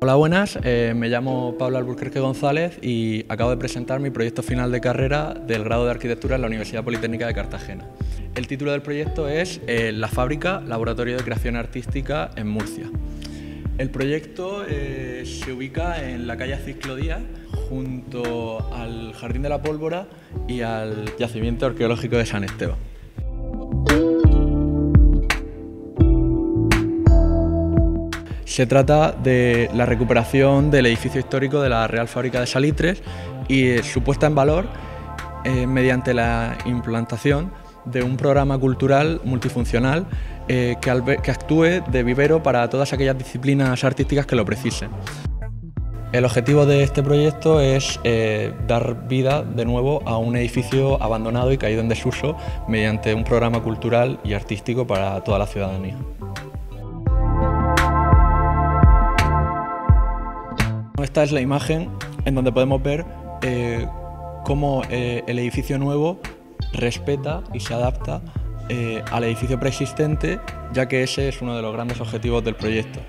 Hola, buenas. Eh, me llamo Pablo Alburquerque González y acabo de presentar mi proyecto final de carrera del grado de Arquitectura en la Universidad Politécnica de Cartagena. El título del proyecto es eh, La fábrica, Laboratorio de Creación Artística en Murcia. El proyecto eh, se ubica en la calle Ciclodía, junto al Jardín de la Pólvora y al Yacimiento Arqueológico de San Esteban. Se trata de la recuperación del edificio histórico de la Real Fábrica de Salitres y su puesta en valor eh, mediante la implantación de un programa cultural multifuncional eh, que, actúe de vivero para todas aquellas disciplinas artísticas que lo precisen. El objetivo de este proyecto es eh, dar vida de nuevo a un edificio abandonado y caído en desuso mediante un programa cultural y artístico para toda la ciudadanía. Esta es la imagen en donde podemos ver eh, cómo eh, el edificio nuevo respeta y se adapta eh, al edificio preexistente, ya que ese es uno de los grandes objetivos del proyecto.